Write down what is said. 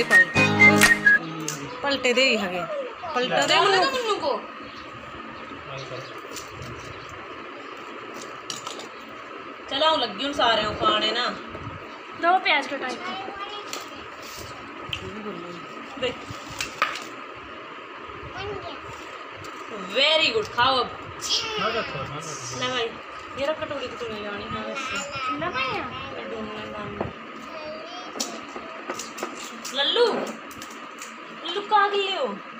दे पल पलटे दे हगे पलटा दे मनु मनु को चलाओ लगी हूँ सारे को खाने ना दो प्याज का टाइप देख वेरी गुड खाओ अब ना भाई ये रख कटोरी तो नहीं लानी है ना भाई ढूँढने love you.